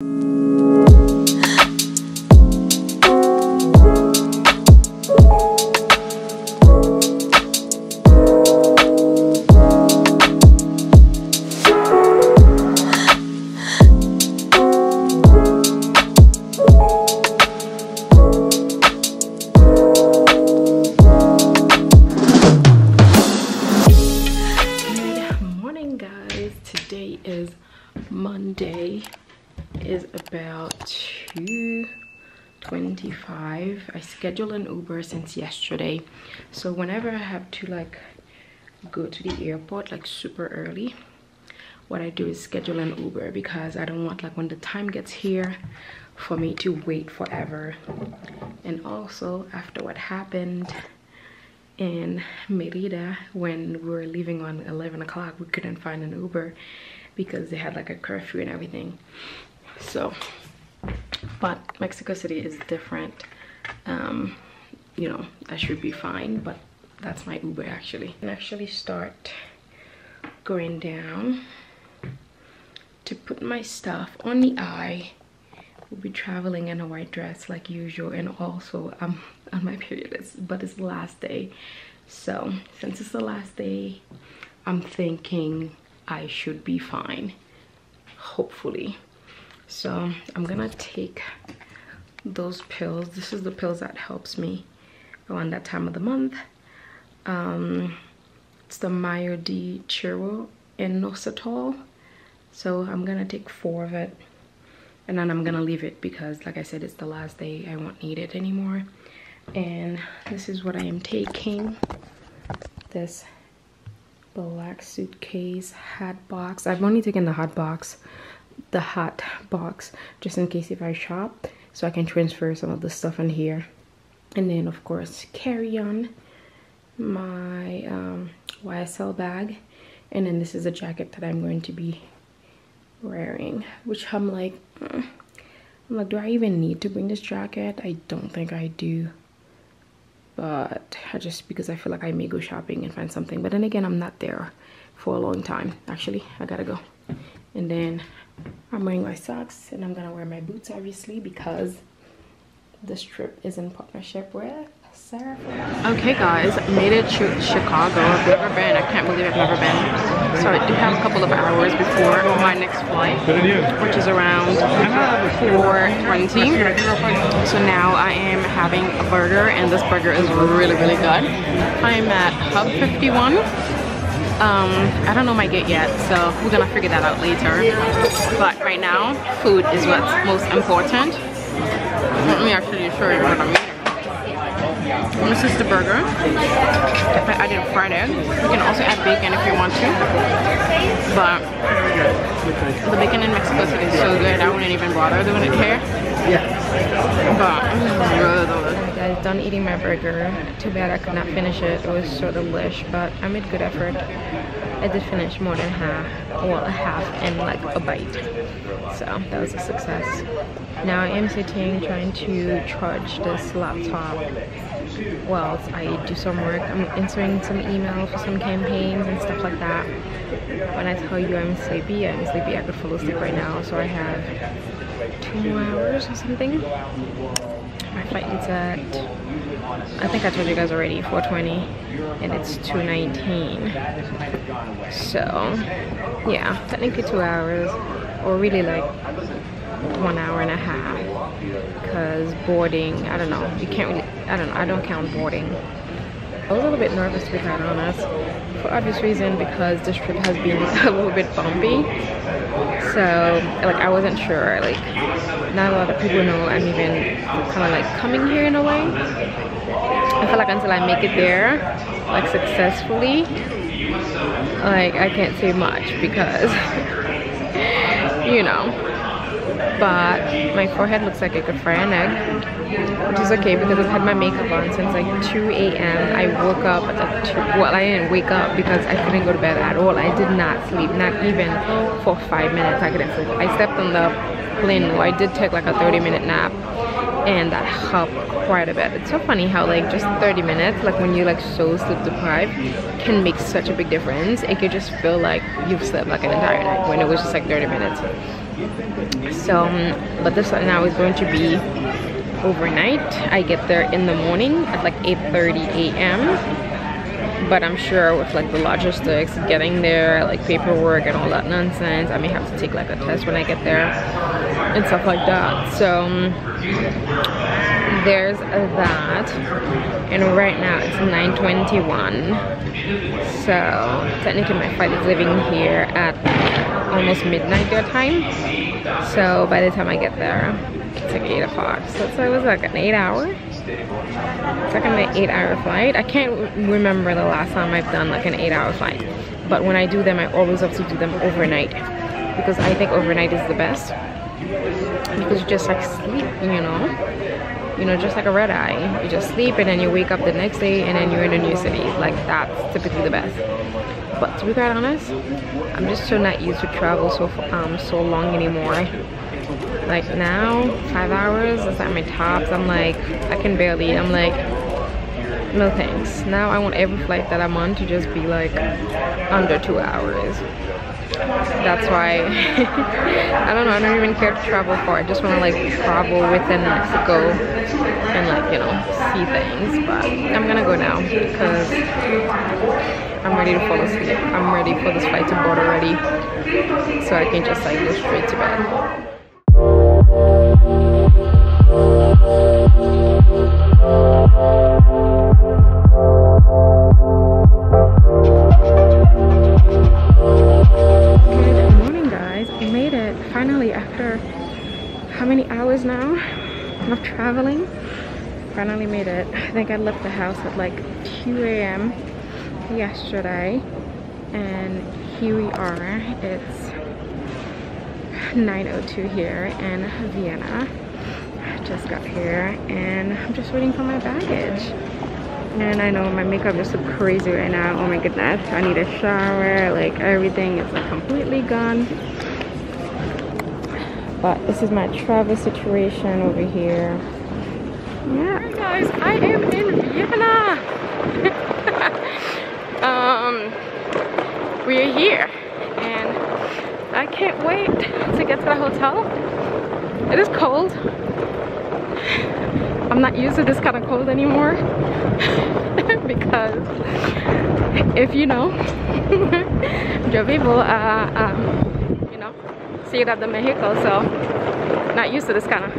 Good Uber since yesterday. So whenever I have to like go to the airport like super early, what I do is schedule an Uber because I don't want like when the time gets here for me to wait forever. And also after what happened in Merida when we were leaving on 11 o'clock we couldn't find an Uber because they had like a curfew and everything so but Mexico City is different um you know I should be fine but that's my Uber actually. And actually start going down to put my stuff on the eye. We'll be traveling in a white dress like usual and also I'm um, on my period but it's the last day. So since it's the last day I'm thinking I should be fine hopefully. So I'm gonna take those pills. This is the pills that helps me around that time of the month. Um, it's the Myo D-Chiro Inositol so I'm gonna take four of it and then I'm gonna leave it because like I said it's the last day. I won't need it anymore. And this is what I am taking. This black suitcase hat box. I've only taken the hot box the hot box just in case if I shop so I can transfer some of the stuff in here and then of course carry on my um, YSL bag. And then this is a jacket that I'm going to be wearing which I'm like mm. I'm like do I even need to bring this jacket? I don't think I do. But just because I feel like I may go shopping and find something. But then again I'm not there for a long time actually. I gotta go. And then I'm wearing my socks and I'm gonna wear my boots obviously because this trip is in partnership with Sarah. Okay guys, made it to Chicago. I've never been. I can't believe I've never been. So I do have a couple of hours before my next flight, which is around 4.20. So now I am having a burger and this burger is really, really good. I'm at Hub 51. Um, I don't know my gate yet, so we're gonna figure that out later. But right now, food is what's most important. Let me actually show you what I'm eating. This is the burger. I added fried egg. You can also add bacon if you want to. But the bacon in Mexico City is so good, I wouldn't even bother doing it here. But it's really delicious. Done eating my burger. Too bad I could not finish it. It was so delish, but I made good effort. I did finish more than half, well, a half and like a bite. So that was a success. Now I am sitting trying to charge this laptop while I do some work. I'm answering some emails for some campaigns and stuff like that. When I tell you I'm sleepy, I'm sleepy. I could fall asleep right now. So I have two more hours or something. My flight is at, I think I told you guys already, 420 and it's 219. So yeah, technically two hours or really like one hour and a half because boarding i don't know you can't really i don't know i don't count boarding. I was a little bit nervous to be quite honest for obvious reason because this trip has been a little bit bumpy. So like i wasn't sure like not a lot of people know i'm even kind of like coming here in a way i feel like until i make it there like successfully like i can't say much because you know. But my forehead looks like I could fry an egg which is okay because I've had my makeup on since like 2 a.m. I woke up at 2 well I didn't wake up because I couldn't go to bed at all. I did not sleep not even for five minutes. I couldn't sleep. I stepped on the plane. I did take like a 30 minute nap and that helped quite a bit. It's so funny how like just 30 minutes like when you like so sleep deprived can make such a big difference. It could just feel like you've slept like an entire night when it was just like 30 minutes. So um, but this one now is going to be overnight. I get there in the morning at like 8 30 a.m but I'm sure with like the logistics, getting there, like paperwork and all that nonsense, I may have to take like a test when I get there and stuff like that. So um, there's that. And right now it's 9.21. So technically my flight is leaving here at almost midnight their time. So by the time I get there, it's like 8 o'clock. So, so it was like an 8 hour it's like an eight hour flight. I can't remember the last time I've done like an eight hour flight. But when I do them, I always have to do them overnight. Because I think overnight is the best. Because you just like sleep, you know? You know, just like a red eye. You just sleep and then you wake up the next day and then you're in a new city. Like that's typically the best. But to be quite honest, I'm just so not used to travel so um so long anymore like now five hours is at my tops. I'm like i can barely i'm like no thanks. Now i want every flight that i'm on to just be like under two hours. That's why i don't know i don't even care to travel far. I just want to like travel within mexico and like you know see things. But i'm gonna go now because i'm ready to fall asleep. I'm ready for this flight to board already. So i can just like go straight to bed of traveling. Finally made it. I think i left the house at like 2 a.m yesterday and here we are. It's 902 here in vienna. Just got here and i'm just waiting for my baggage. And i know my makeup is so crazy right now. Oh my goodness. I need a shower. Like everything is like completely gone but this is my travel situation over here. Yeah. Guys i am in vienna. Um we're here and i can't wait to get to the hotel. It is cold. I'm not used to this kind of cold anymore. Because if you know yo vivo uh, um, Ciudad de Mexico, so not used to this kind of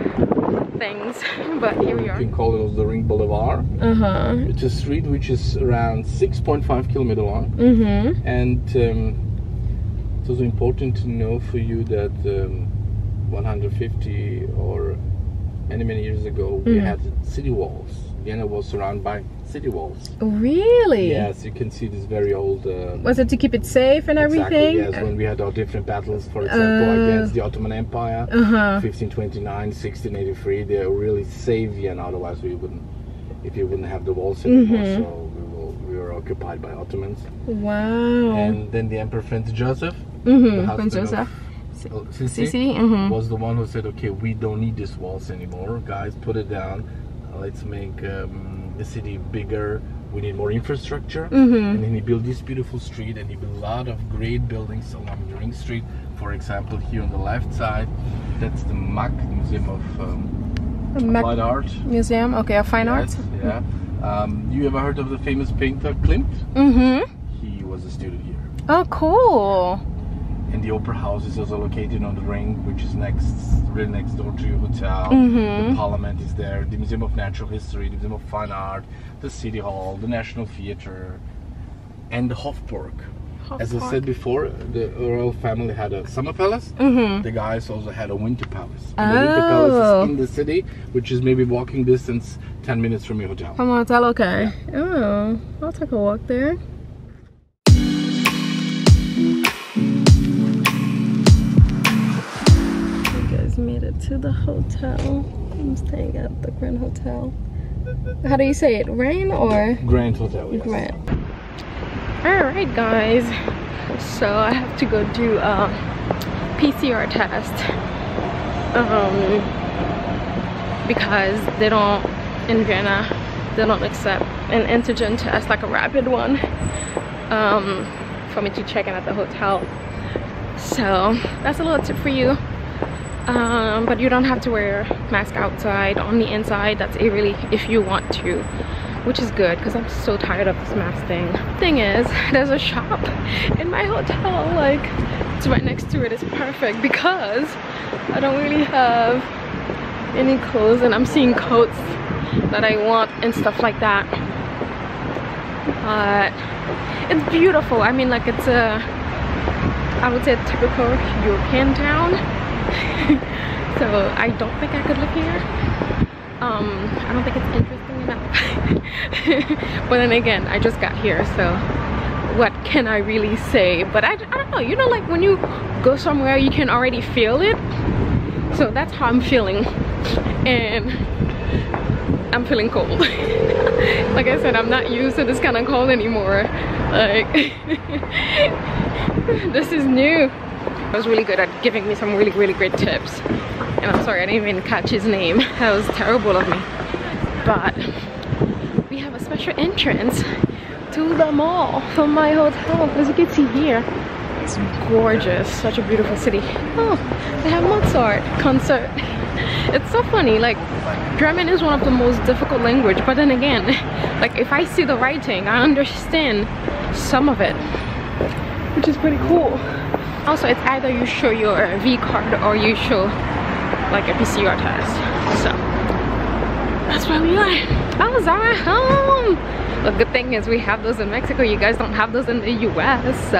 things, but here we are. You can call it the Ring Boulevard. Uh-huh. It's a street which is around 6.5 kilometer long. Mm-hmm. And um, it's also important to know for you that um, 150 or many, many years ago, mm -hmm. we mm-hmm. had city walls. Vienna was surrounded by city walls. Really? Yes, you can see this very old. Uh, was it to keep it safe and everything? Exactly, yes, when we had our different battles, for example, uh, against the Ottoman Empire, uh -huh. 1529, 1683, they really saved Vienna, otherwise we wouldn't, if you wouldn't have the walls anymore. Mm -hmm. So we, will, we were occupied by Ottomans. Wow. And then the Emperor Franz Joseph, mm -hmm. Prince Joseph. Sisi, mm -hmm. was the one who said, okay, we don't need these walls anymore. Guys, put it down. let's make um, the city bigger we need more infrastructure mm -hmm. and then he built this beautiful street and he built a lot of great buildings along the ring street. For example here on the left side that's the MAK Museum of um, Applied Art. Museum okay of Fine yes, Art yeah. Um, you ever heard of the famous painter Klimt? Mm-hmm. He was a student here. Oh cool and the opera house is also located on the ring which is next really next door to your hotel mm -hmm. the parliament is there the museum of natural history the museum of fine art the city hall the national theater and the hofburg as I said before, the royal family had a summer palace. Mm -hmm. The guys also had a winter palace. Oh. The winter palace is oh. in the city, which is maybe walking distance, 10 minutes from your hotel. From hotel, okay. Yeah. Oh, I'll take a walk there. It to the hotel. I'm staying at the Grand Hotel. How do you say it? Rain or? Grand Hotel, yes. Grand. Alright guys, so I have to go do a PCR test. Um, because they don't, in Vienna, they don't accept an antigen test, like a rapid one, um, for me to check in at the hotel. So that's a little tip for you um, but you don't have to wear mask outside. On the inside that's a really if you want to which is good because i'm so tired of this mask thing. Thing is there's a shop in my hotel like it's right next to it. It's perfect because i don't really have any clothes and i'm seeing coats that i want and stuff like that. But it's beautiful. I mean like it's a i would say a typical european town so I don't think I could live here. Um, I don't think it's interesting enough. but then again, I just got here, so what can I really say? But I, I don't know, you know like when you go somewhere, you can already feel it. So that's how I'm feeling. And I'm feeling cold. like I said, I'm not used to this kind of cold anymore. Like, this is new was really good at giving me some really, really great tips. And I'm sorry, I didn't even catch his name. That was terrible of me. But we have a special entrance to the mall from my hotel. As you can see here, it's gorgeous. Such a beautiful city. Oh, they have Mozart concert. It's so funny, like German is one of the most difficult language, but then again, like if I see the writing, I understand some of it, which is pretty cool also it's either you show your V card or you show like a PCR test so. That's where we are. How's our home. The good thing is we have those in Mexico. You guys don't have those in the US so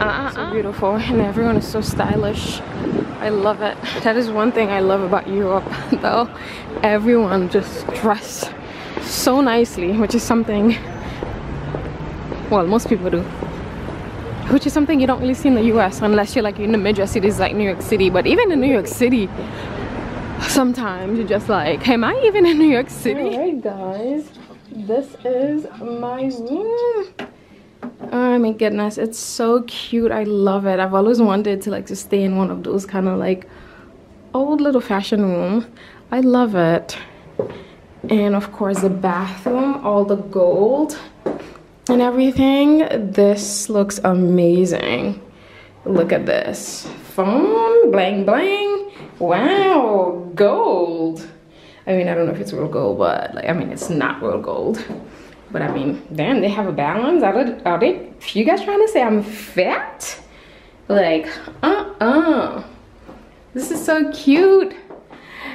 uh, uh, so beautiful and everyone is so stylish. I love it. That is one thing I love about Europe though. Everyone just dress so nicely which is something well most people do which is something you don't really see in the US unless you're like in the major cities like New York City. But even in New York City sometimes you're just like am I even in New York City? Alright guys. This is my room. Oh my goodness. It's so cute. I love it. I've always wanted to like to stay in one of those kind of like old little fashion room. I love it. And of course the bathroom all the gold and everything this looks amazing. Look at this. Phone bling bling. Wow gold. I mean i don't know if it's real gold but like i mean it's not real gold. But i mean damn they have a balance. Are are they you guys trying to say i'm fat? Like uh-uh. This is so cute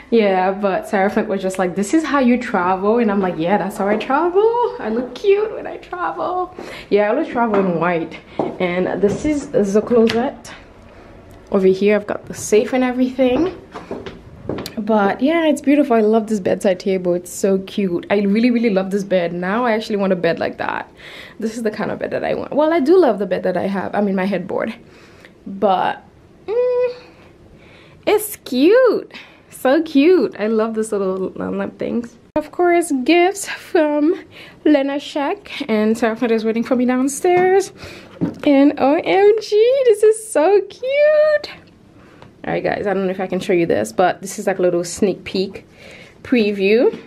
yeah but sarah flint was just like this is how you travel and i'm like yeah that's how i travel. I look cute when i travel. Yeah i always travel in white and this is the closet over here. I've got the safe and everything. But yeah it's beautiful. I love this bedside table. It's so cute. I really really love this bed. Now i actually want a bed like that. This is the kind of bed that i want. Well i do love the bed that i have. I mean my headboard. But mm, it's cute so cute. I love this little um, lamp things. Of course gifts from lena Sheck and sarah is waiting for me downstairs. And omg this is so cute. All right guys i don't know if i can show you this but this is like a little sneak peek preview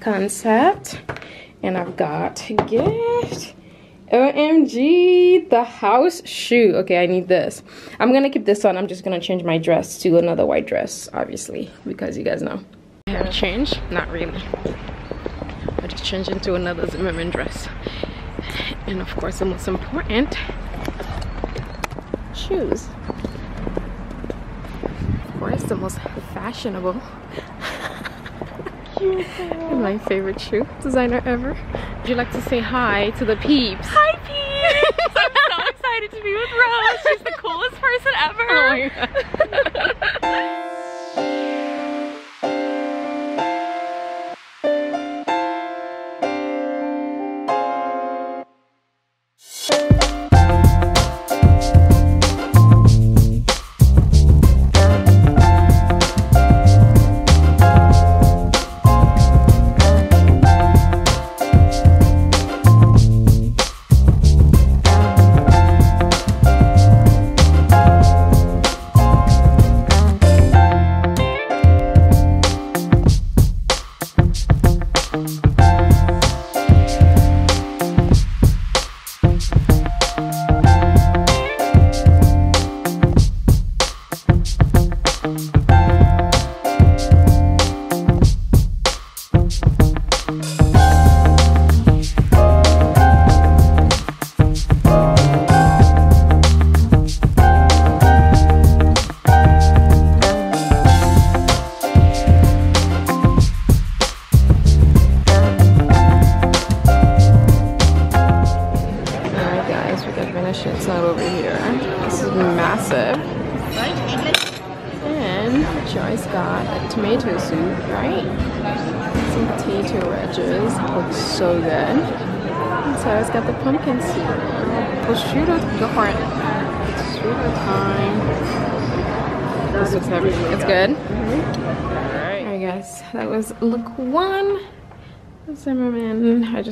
concept. And i've got a gift OMG, the house shoe. Okay, I need this. I'm gonna keep this on. I'm just gonna change my dress to another white dress, obviously, because you guys know. I have changed? Not really. I just changed into another Zimmerman dress. And of course, the most important, shoes. Of course, the most fashionable. my favorite shoe designer ever. Would you like to say hi to the peeps? Hi peeps! I'm so excited to be with Rose. She's the coolest person ever. Oh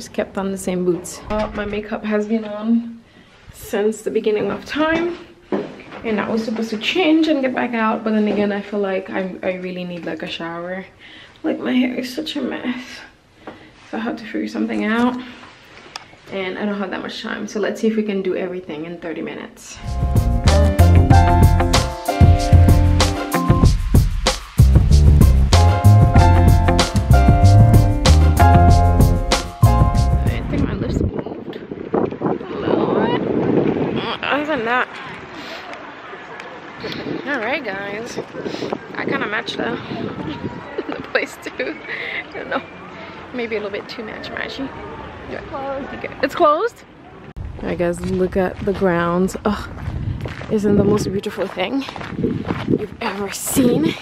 just kept on the same boots. Uh, my makeup has been on since the beginning of time and I was supposed to change and get back out but then again I feel like I, I really need like a shower. Like my hair is such a mess. So I have to figure something out and I don't have that much time. So let's see if we can do everything in 30 minutes all right, guys. I kind of matched the, the place too. I don't know. Maybe a little bit too match matchy. Yeah. Okay. It's closed. All right, guys. Look at the grounds. Oh, isn't the most beautiful thing you've ever seen?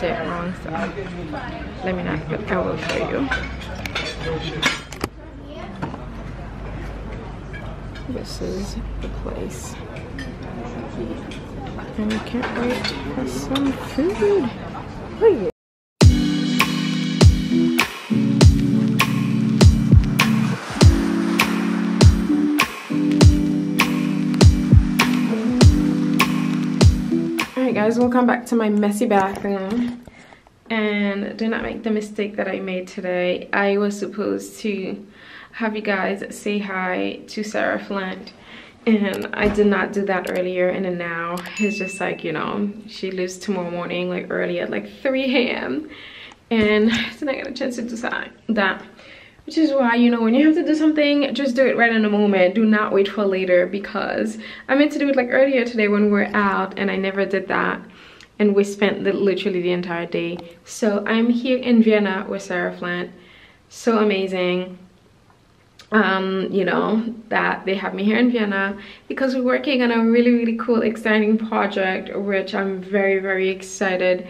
It wrong, so let me not, but I will show you. This is the place. And I can't wait for some food. Guys, welcome back to my messy bathroom. And do not make the mistake that I made today. I was supposed to have you guys say hi to Sarah Flint. And I did not do that earlier and then now it's just like, you know, she leaves tomorrow morning like early at like 3 a.m. And so I get a chance to do that which is why you know when you have to do something just do it right in the moment. Do not wait for later because i meant to do it like earlier today when we were out and i never did that. And we spent the, literally the entire day. So i'm here in vienna with sarah flint. So amazing. Um you know that they have me here in vienna because we're working on a really really cool exciting project which i'm very very excited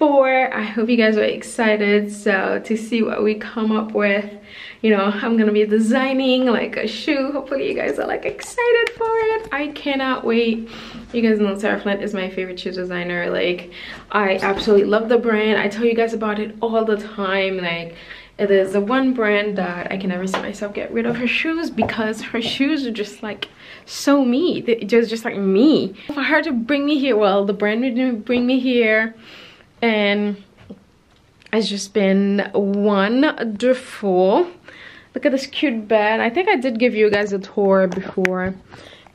for. I hope you guys are excited so to see what we come up with you know i'm gonna be designing like a shoe. Hopefully you guys are like excited for it. I cannot wait. You guys know sarah flint is my favorite shoe designer. Like i absolutely love the brand. I tell you guys about it all the time. Like it is the one brand that i can never see myself get rid of her shoes because her shoes are just like so me. They're just just like me. For her to bring me here well the brand didn't bring me here and it's just been wonderful. Look at this cute bed. I think i did give you guys a tour before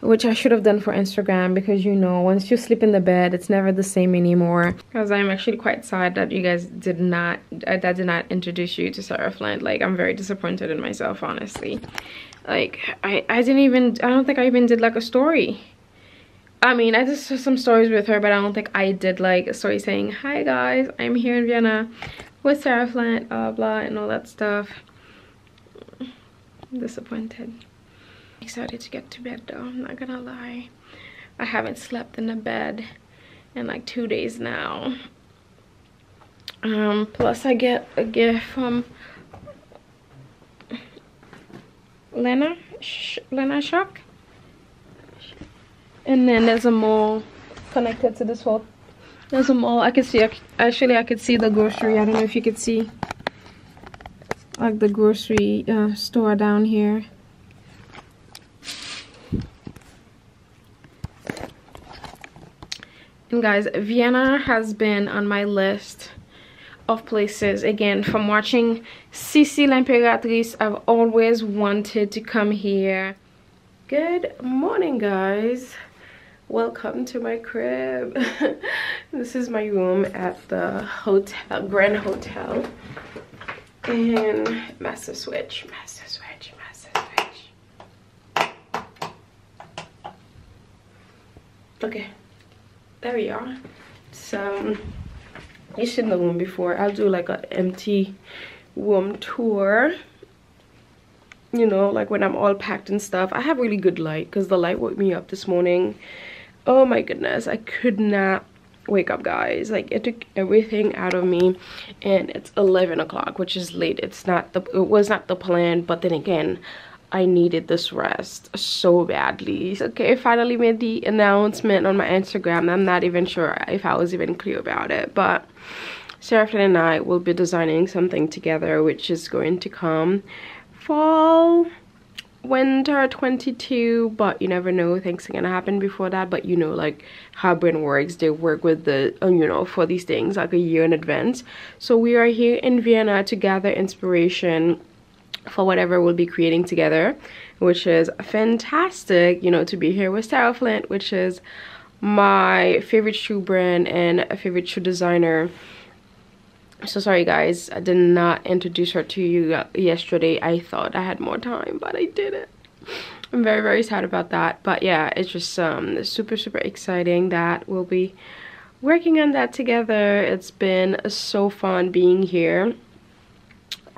which i should have done for instagram because you know once you sleep in the bed it's never the same anymore. Because i'm actually quite sad that you guys did not uh, that did not introduce you to sarah flint. Like i'm very disappointed in myself honestly. Like i i didn't even i don't think i even did like a story I mean, I just saw some stories with her, but I don't think I did like a story saying, Hi guys, I'm here in Vienna with Sarah Flint, blah blah, and all that stuff. I'm disappointed. Excited to get to bed though, I'm not gonna lie. I haven't slept in a bed in like two days now. Um, plus I get a gift from Lena, Sh Lena Shock and then there's a mall connected to this whole there's a mall. I can see actually i could see the grocery. I don't know if you could see like the grocery uh, store down here. And guys vienna has been on my list of places. Again from watching Sissi l'Impératrice I've always wanted to come here. Good morning guys welcome to my crib. This is my room at the hotel grand hotel and master switch master switch master switch okay there we are. So you seen the room before. I'll do like an empty room tour. You know like when i'm all packed and stuff. I have really good light because the light woke me up this morning oh my goodness i could not wake up guys like it took everything out of me and it's 11 o'clock which is late it's not the it was not the plan but then again I needed this rest so badly. Okay, I finally made the announcement on my Instagram. I'm not even sure if I was even clear about it, but Sarah Flint and I will be designing something together which is going to come fall winter 22 but you never know things are gonna happen before that but you know like how brain works they work with the uh, you know for these things like a year in advance. So we are here in vienna to gather inspiration for whatever we'll be creating together which is fantastic you know to be here with sarah flint which is my favorite shoe brand and a favorite shoe designer so sorry guys. I did not introduce her to you yesterday. I thought i had more time but i didn't. I'm very very sad about that. But yeah it's just um super super exciting that we'll be working on that together. It's been so fun being here.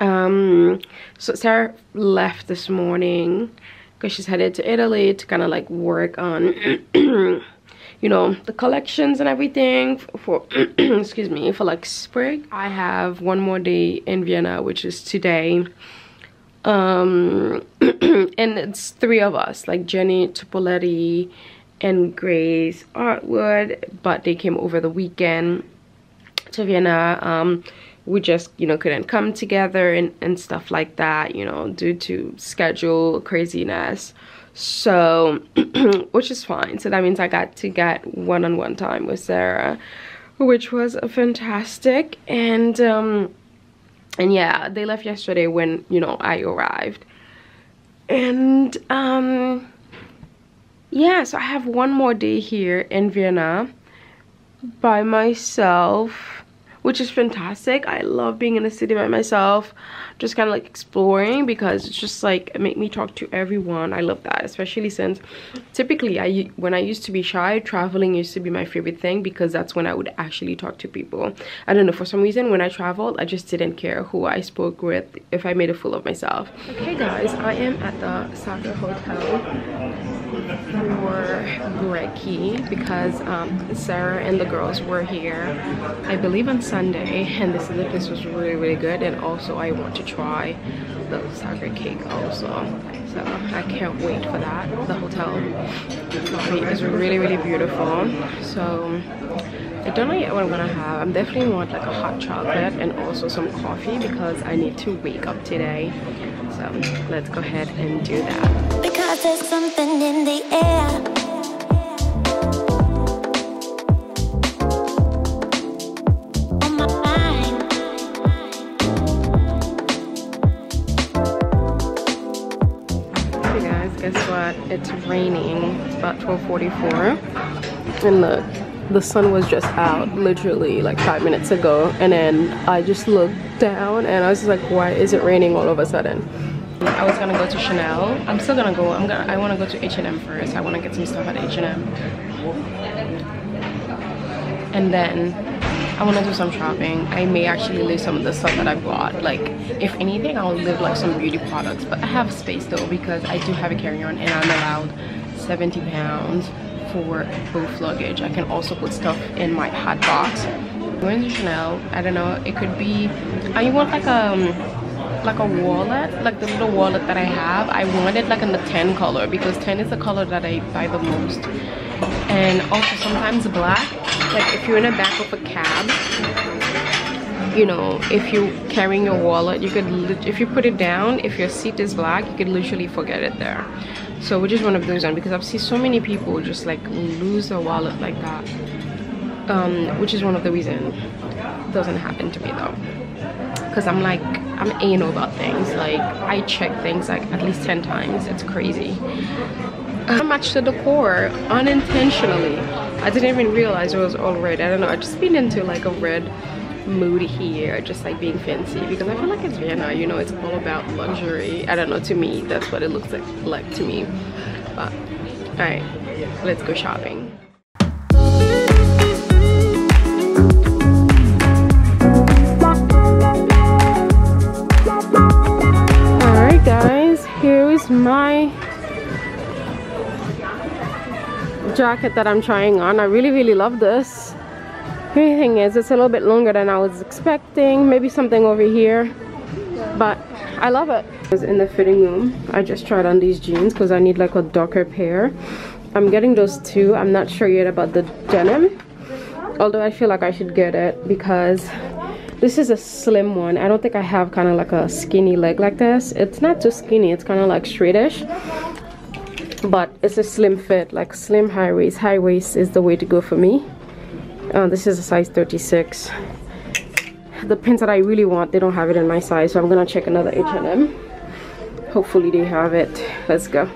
Um so sarah left this morning because she's headed to italy to kind of like work on you know the collections and everything for excuse me for like spring. I have one more day in vienna which is today. Um and it's three of us like jenny Topoletti and grace Atwood but they came over the weekend to vienna. Um we just you know couldn't come together and and stuff like that you know due to schedule craziness so which is fine. So that means i got to get one-on-one -on -one time with sarah which was fantastic. And um and yeah they left yesterday when you know i arrived. And um yeah so i have one more day here in vienna by myself which is fantastic. I love being in the city by myself just kind of like exploring because it's just like make me talk to everyone. I love that especially since typically i when i used to be shy traveling used to be my favorite thing because that's when i would actually talk to people. I don't know for some reason when i traveled i just didn't care who i spoke with if i made a fool of myself. Okay guys i am at the Sacher hotel for brekkie because um, sarah and the girls were here i believe on sunday and this is the place was really really good and also i want to try the Sacher cake also so i can't wait for that the hotel is really really beautiful so I don't know yet what I'm gonna have. I'm definitely want like a hot chocolate and also some coffee because I need to wake up today. So let's go ahead and do that. Because there's something in the air. 12:44, and look the sun was just out literally like five minutes ago. And then i just looked down and i was like why is it raining all of a sudden? I was gonna go to chanel. I'm still gonna go. I'm gonna i want to go to h&m first. I want to get some stuff at h&m and then I want to do some shopping. I may actually leave some of the stuff that I bought. Like, if anything, I'll leave like some beauty products. But I have space though because I do have a carry-on and I'm allowed 70 pounds for both luggage. I can also put stuff in my hot box. Going to Chanel, I don't know, it could be, I want like a, um, like a wallet, like the little wallet that I have. I wanted like in the 10 color because 10 is the color that I buy the most. And also sometimes black like if you're in the back of a cab you know if you're carrying your wallet you could if you put it down if your seat is black you could literally forget it there so which is one of those ones because i've seen so many people just like lose their wallet like that um, which is one of the reasons doesn't happen to me though because i'm like i'm anal about things like i check things like at least 10 times it's crazy I matched the decor unintentionally. I didn't even realize it was all red. I don't know. I just been into like a red mood here just like being fancy because I feel like it's Vienna you know it's all about luxury. I don't know to me that's what it looks like like to me. But all right let's go shopping. All right guys here is my jacket that I'm trying on. I really really love this the thing is it's a little bit longer than I was expecting. Maybe something over here but I love it. I was in the fitting room. I just tried on these jeans because I need like a darker pair. I'm getting those two I'm not sure yet about the denim although I feel like I should get it because this is a slim one. I don't think I have kind of like a skinny leg like this. It's not too skinny. It's kind of like straightish but it's a slim fit like slim high waist. High waist is the way to go for me uh, this is a size 36 the pins that I really want they don't have it in my size so I'm gonna check another H&M hopefully they have it. Let's go.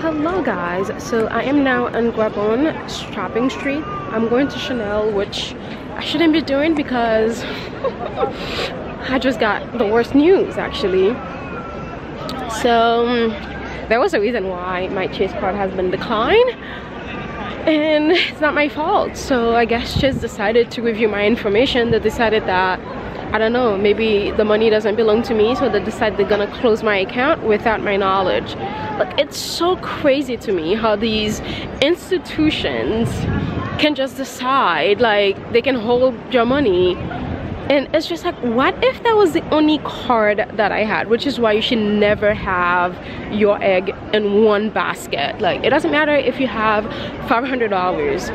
Hello guys. So I am now on Graben shopping street. I'm going to Chanel which I shouldn't be doing because I just got the worst news actually. So um, there was a reason why my chase card has been declined and it's not my fault. So i guess just decided to review my information. They decided that i don't know maybe the money doesn't belong to me. So they decided they're gonna close my account without my knowledge. Like it's so crazy to me how these institutions can just decide like they can hold your money and it's just like what if that was the only card that i had? Which is why you should never have your egg in one basket. Like it doesn't matter if you have 500 dollars.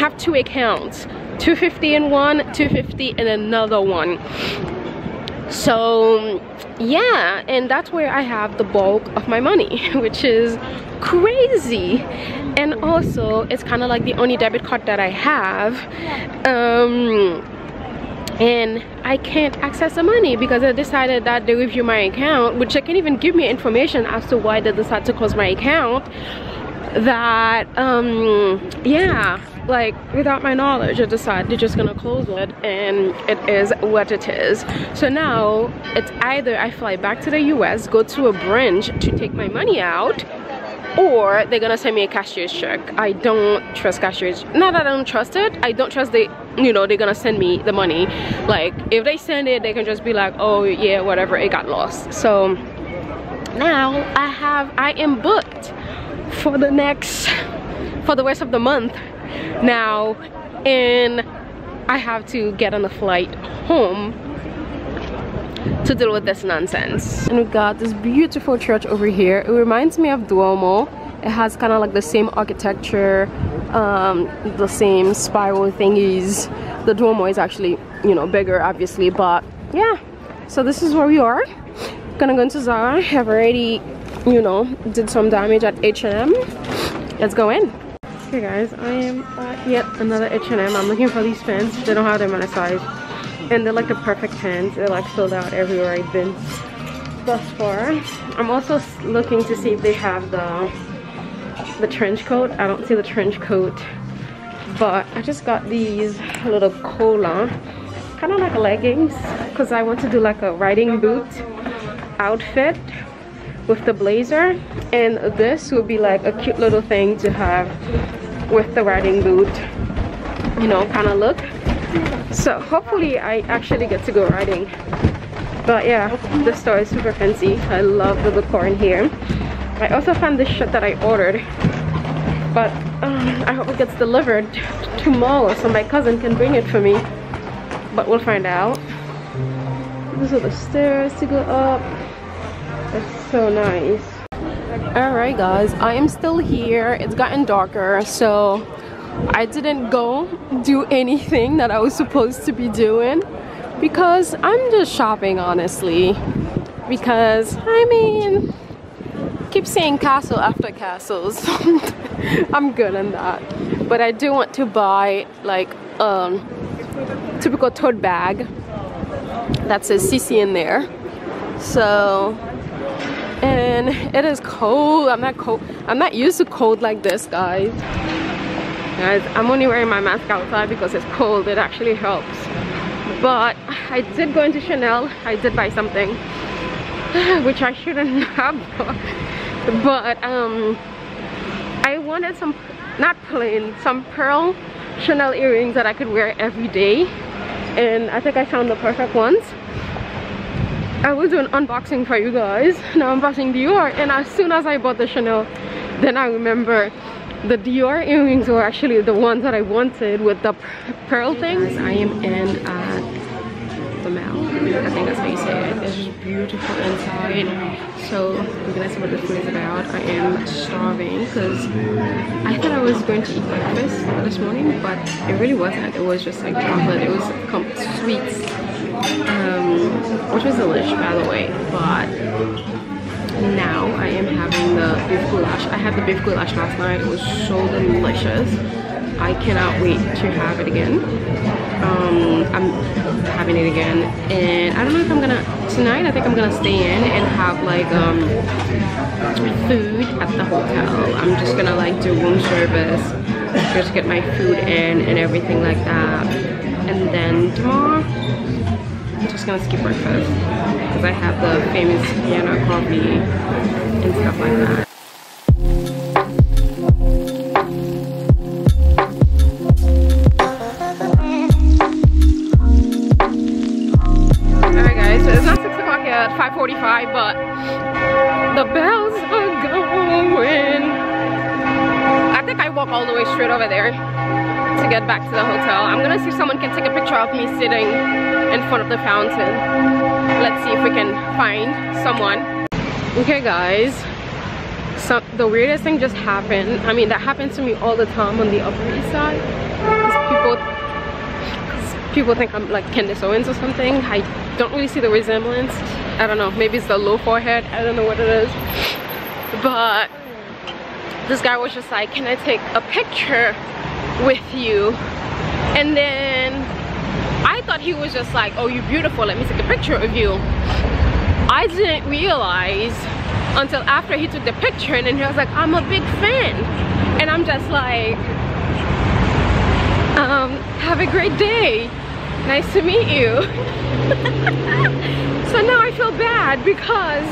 Have two accounts. 250 in one 250 in another one. So yeah and that's where i have the bulk of my money which is crazy. And also it's kind of like the only debit card that i have. Um and I can't access the money because I decided that they review my account which they can't even give me information as to why they decided to close my account. That um yeah like without my knowledge I decided they're just gonna close it and it is what it is. So now it's either I fly back to the US go to a branch to take my money out or they're gonna send me a cashier's check. I don't trust cashiers not that i don't trust it i don't trust they you know they're gonna send me the money. Like if they send it they can just be like oh yeah whatever it got lost. So now i have i am booked for the next for the rest of the month. Now and i have to get on the flight home to deal with this nonsense. And we got this beautiful church over here. It reminds me of Duomo. It has kind of like the same architecture, um, the same spiral thingies. The Duomo is actually, you know, bigger obviously, but yeah. So this is where we are. Gonna go into Zara. I have already, you know, did some damage at H&M. Let's go in. Okay guys, I am at yet another H&M. I'm looking for these pants. They don't have them in my size and they're like the perfect pants they're like sold out everywhere I've been thus far. I'm also looking to see if they have the the trench coat. I don't see the trench coat but I just got these little cola kind of like leggings because I want to do like a riding boot outfit with the blazer. And this would be like a cute little thing to have with the riding boot you know kind of look so hopefully I actually get to go riding. But yeah the store is super fancy. I love the decor in here. I also found this shirt that I ordered but um, I hope it gets delivered tomorrow so my cousin can bring it for me. But we'll find out. These are the stairs to go up. It's so nice. All right guys. I am still here. It's gotten darker so I didn't go do anything that I was supposed to be doing because I'm just shopping honestly. Because I mean keep saying castle after castles. I'm good in that. But I do want to buy like a um, typical tote bag that says CC in there. So and it is cold. I'm not cold. I'm not used to cold like this guys guys i'm only wearing my mask outside because it's cold. It actually helps. But i did go into chanel. I did buy something which i shouldn't have bought. But um i wanted some not plain some pearl chanel earrings that i could wear every day. And i think i found the perfect ones. I will do an unboxing for you guys. Now I'm unboxing Dior and as soon as I bought the Chanel, then I remember the Dior earrings were actually the ones that I wanted with the pearl things. I am in uh, the mall. I think that's how you say it. It's just beautiful inside. So see what this is about. I am starving because I thought I was going to eat breakfast this morning, but it really wasn't. It was just like chocolate. It was sweets um, which was delicious by the way but now I am having the beef goulash. I had the beef goulash last night. It was so delicious. I cannot wait to have it again. Um, I'm having it again. And I don't know if I'm gonna tonight I think I'm gonna stay in and have like um, food at the hotel. I'm just gonna like do room service just get my food in and everything like that. And then tomorrow I'm just gonna skip breakfast because I have the famous Vienna coffee and stuff like that. Alright guys, it's not 6 o'clock yet, 5.45, but the bells are going. I think I walk all the way straight over there to get back to the hotel. I'm gonna see if someone can take a picture of me sitting in front of the fountain. Let's see if we can find someone. Okay guys, so the weirdest thing just happened. I mean that happens to me all the time on the Upper East Side. People, people think I'm like Candace Owens or something. I don't really see the resemblance. I don't know, maybe it's the low forehead. I don't know what it is. But this guy was just like, can I take a picture with you? And then I thought he was just like, oh, you're beautiful, let me take a picture of you. I didn't realize until after he took the picture and then he was like, I'm a big fan. And I'm just like, um, have a great day. Nice to meet you. so now I feel bad because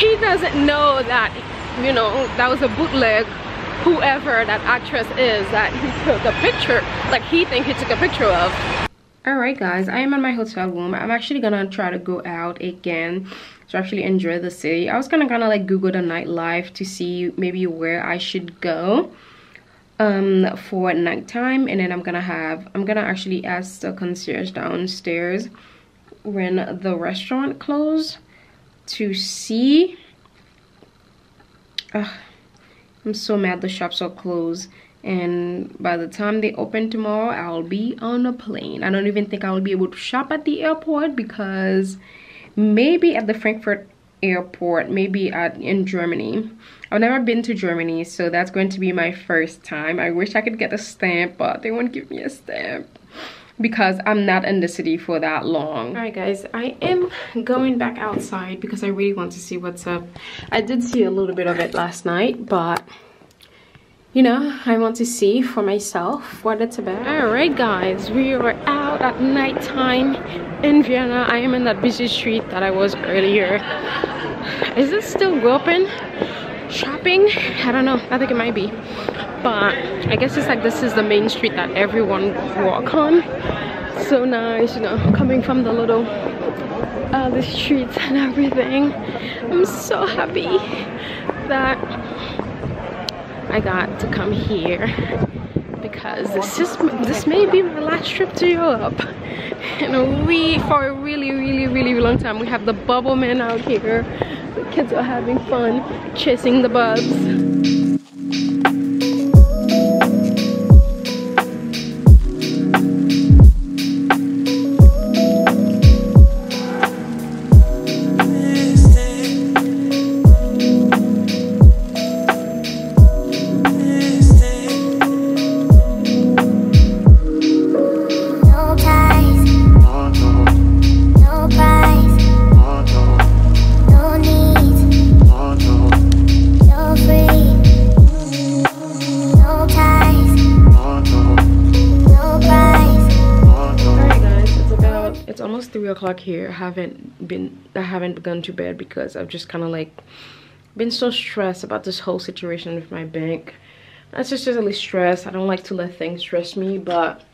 he doesn't know that, you know, that was a bootleg whoever that actress is that he took a picture, like he think he took a picture of. All right guys i am in my hotel room. I'm actually gonna try to go out again to actually enjoy the city. I was gonna kind of like google the nightlife to see maybe where i should go um for nighttime. And then i'm gonna have i'm gonna actually ask the concierge downstairs when the restaurant closed to see i'm so mad the shops are closed. And by the time they open tomorrow i'll be on a plane. I don't even think i will be able to shop at the airport because maybe at the frankfurt airport maybe at in germany. I've never been to germany so that's going to be my first time. I wish i could get a stamp but they won't give me a stamp because i'm not in the city for that long. All right guys i am going back outside because i really want to see what's up. I did see a little bit of it last night but you know i want to see for myself what it's about. All right guys we are out at nighttime in vienna. I am in that busy street that i was earlier. Is this still open? Shopping? I don't know. I think it might be but i guess it's like this is the main street that everyone walk on. So nice you know coming from the little uh the streets and everything. I'm so happy that I got to come here because this is this may be my last trip to Europe. And we for a really really really long time we have the bubble man out here. The kids are having fun chasing the bugs o'clock here i haven't been i haven't gone to bed because i've just kind of like been so stressed about this whole situation with my bank. That's just really stressed i don't like to let things stress me but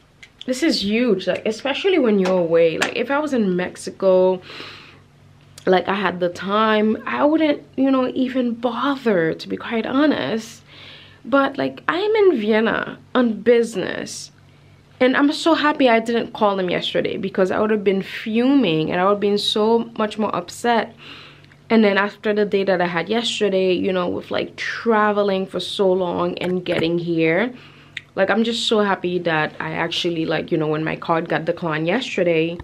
this is huge like especially when you're away. Like if i was in mexico like i had the time i wouldn't you know even bother to be quite honest. But like i'm in vienna on business and i'm so happy i didn't call him yesterday because i would have been fuming and i would have been so much more upset. And then after the day that i had yesterday you know with like traveling for so long and getting here like i'm just so happy that i actually like you know when my card got declined yesterday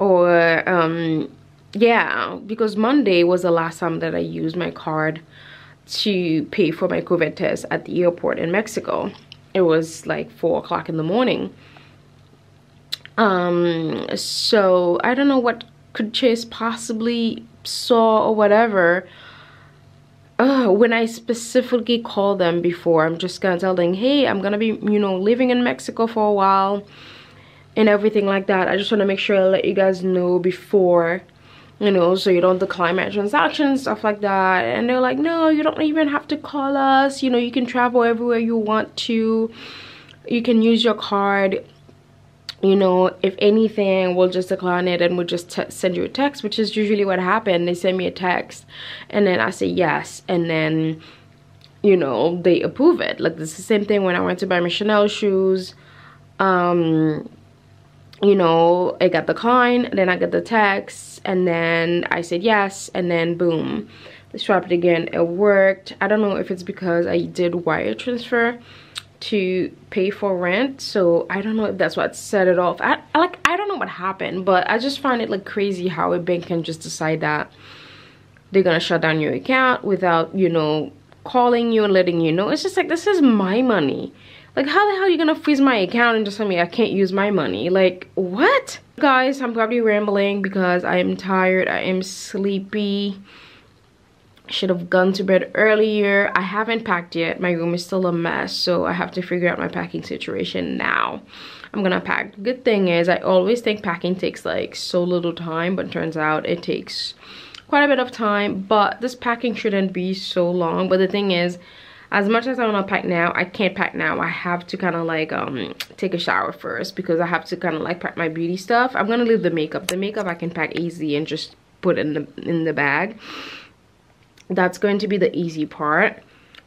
or um yeah because monday was the last time that i used my card to pay for my covid test at the airport in mexico it was like four o'clock in the morning um so i don't know what could chase possibly saw or whatever uh, when I specifically call them before, I'm just gonna tell them, hey, I'm gonna be, you know, living in Mexico for a while and everything like that. I just wanna make sure I let you guys know before, you know, so you don't decline my transaction, stuff like that. And they're like, no, you don't even have to call us. You know, you can travel everywhere you want to. You can use your card you know if anything we'll just decline it and we'll just send you a text which is usually what happened they send me a text and then i say yes and then you know they approve it like it's the same thing when i went to buy my chanel shoes um you know i got the coin then i got the text and then i said yes and then boom. Swapped it again. It worked. I don't know if it's because i did wire transfer to pay for rent so i don't know if that's what set it off. I, I, like i don't know what happened but i just find it like crazy how a bank can just decide that they're gonna shut down your account without you know calling you and letting you know. It's just like this is my money. Like how the hell are you gonna freeze my account and just tell me i can't use my money? Like what guys i'm probably rambling because i am tired i am sleepy. Should have gone to bed earlier. I haven't packed yet. My room is still a mess so i have to figure out my packing situation now. I'm gonna pack. Good thing is i always think packing takes like so little time but turns out it takes quite a bit of time. But this packing shouldn't be so long. But the thing is as much as i want to pack now i can't pack now. I have to kind of like um take a shower first because i have to kind of like pack my beauty stuff. I'm gonna leave the makeup. The makeup i can pack easy and just put in the in the bag. That's going to be the easy part.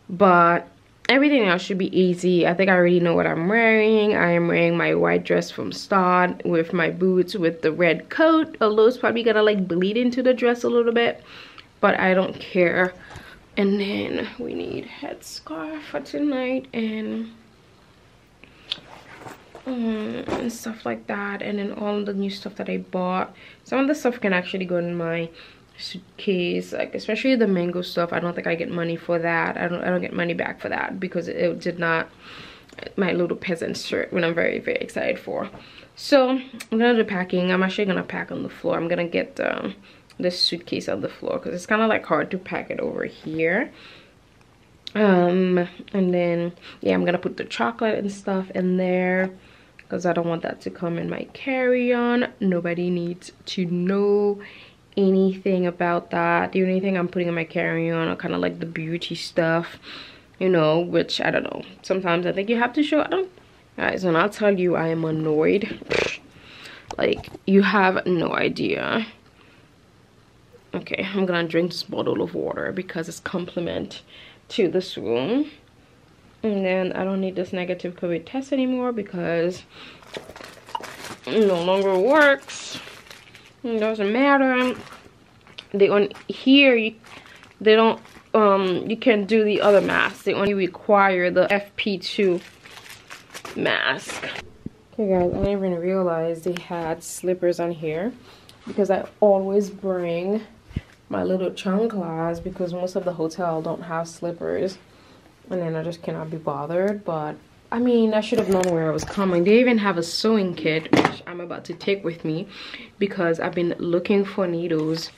But everything else should be easy. I think i already know what i'm wearing. I am wearing my white dress from Staud with my boots with the red coat. Although it's probably gonna like bleed into the dress a little bit. But i don't care and then we need headscarf for tonight and um, and stuff like that. And then all the new stuff that i bought. Some of the stuff can actually go in my suitcase like especially the mango stuff. I don't think i get money for that. I don't i don't get money back for that because it, did not my little peasant shirt when i'm very very excited for. So i'm gonna do packing. I'm actually gonna pack on the floor. I'm gonna get um, this suitcase on the floor because it's kind of like hard to pack it over here. Um and then yeah i'm gonna put the chocolate and stuff in there because i don't want that to come in my carry-on. Nobody needs to know anything about that. The only thing i'm putting in my carry-on are kind of like the beauty stuff you know which i don't know. Sometimes i think you have to show i don't guys and i'll tell you i am annoyed like you have no idea okay i'm gonna drink this bottle of water because it's complement to this room and then i don't need this negative covid test anymore because it no longer works. It doesn't matter. They on here you they don't um you can do the other mask. They only require the fp2 mask. Okay guys i didn't even realize they had slippers on here because i always bring my little chanclas because most of the hotel don't have slippers and then i just cannot be bothered but I mean, I should have known where I was coming. They even have a sewing kit, which I'm about to take with me because I've been looking for needles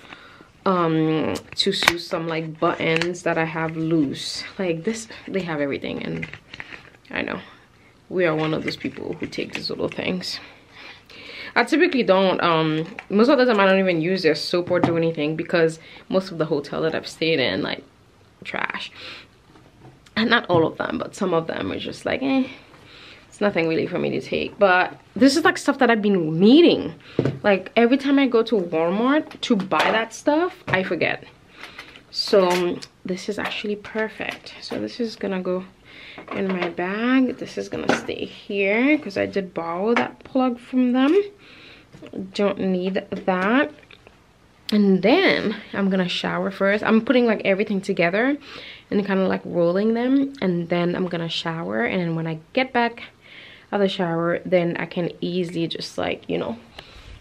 um, to sew some like buttons that I have loose. Like this, they have everything and I know we are one of those people who take these little things. I typically don't um most of the time I don't even use their soap or do anything because most of the hotel that I've stayed in like trash. And not all of them but some of them are just like eh it's nothing really for me to take. But this is like stuff that I've been needing like every time I go to Walmart to buy that stuff I forget. So um, this is actually perfect. So this is gonna go in my bag. This is gonna stay here because I did borrow that plug from them don't need that. And then I'm gonna shower first. I'm putting like everything together and kind of like rolling them. And then I'm gonna shower. And when I get back out of the shower then I can easily just like you know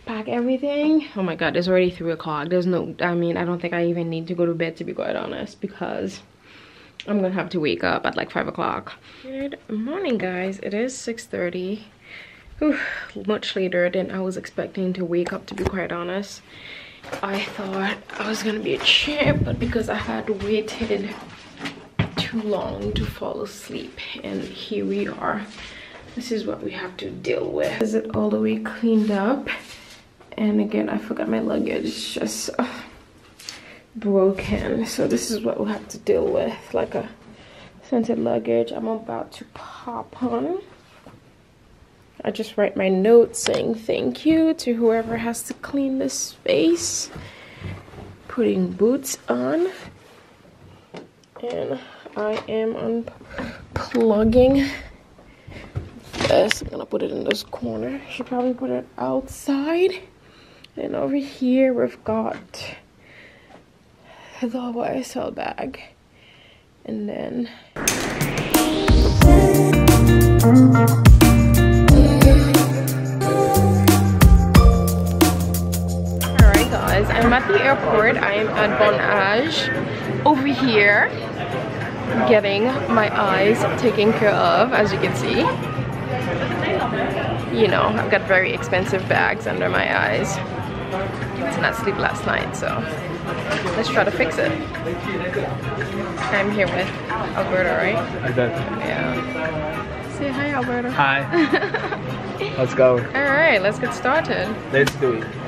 pack everything. Oh my god it's already three o'clock. There's no I mean I don't think I even need to go to bed to be quite honest because I'm gonna have to wake up at like five o'clock. Good morning guys. It is 6 30 much later than I was expecting to wake up to be quite honest. I thought I was gonna be a champ but because I had waited too long to fall asleep and here we are. This is what we have to deal with. Is it all the way cleaned up? And again I forgot my luggage. It's just uh, broken. So this is what we'll have to deal with like a scented luggage I'm about to pop on I just write my note saying thank you to whoever has to clean this space. Putting boots on. And I am unplugging this. I'm gonna put it in this corner. Should probably put it outside. And over here we've got the YSL bag. And then guys, I'm at the airport. I am at Bon over here getting my eyes taken care of as you can see. You know I've got very expensive bags under my eyes. Did not sleep last night so let's try to fix it. I'm here with Alberto right? I bet. Yeah. Say hi Alberto. Hi. Let's go. All right let's get started. Let's do it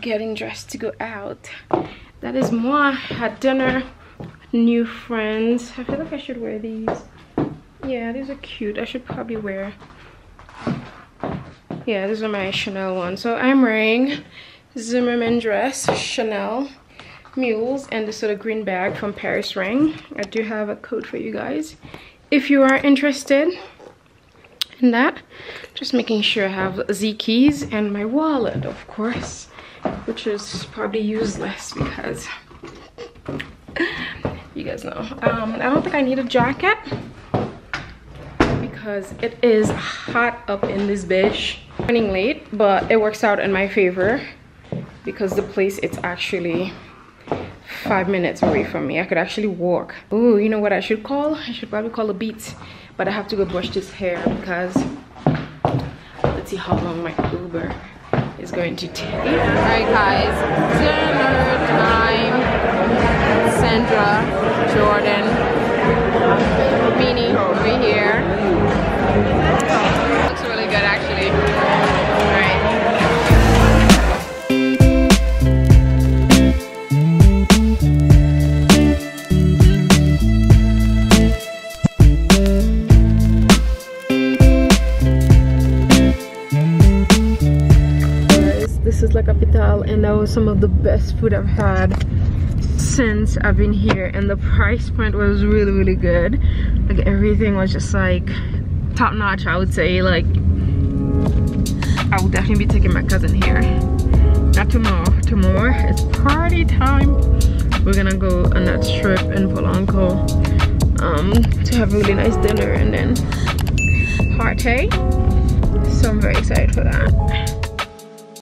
getting dressed to go out? That is moi at dinner. New friends. I feel like I should wear these. Yeah, these are cute. I should probably wear. Yeah, these are my Chanel ones. So I'm wearing Zimmermann dress, Chanel mules, and this sort of green bag from Paris Ring. I do have a code for you guys. If you are interested, in that just making sure I have Z keys and my wallet of course which is probably useless because you guys know. Um, i don't think i need a jacket because it is hot up in this bitch. Running late but it works out in my favor because the place it's actually five minutes away from me. I could actually walk. Oh you know what i should call? I should probably call a beat but i have to go brush this hair because let's see how long my uber is going to take. All right guys. Dinner time. Sandra jordan Beanie over here Capital and that was some of the best food I've had since I've been here. And the price point was really really good. Like everything was just like top notch I would say. Like I will definitely be taking my cousin here. Not tomorrow. Tomorrow it's party time. We're gonna go on that trip in Polanco um, to have a really nice dinner and then party. So I'm very excited for that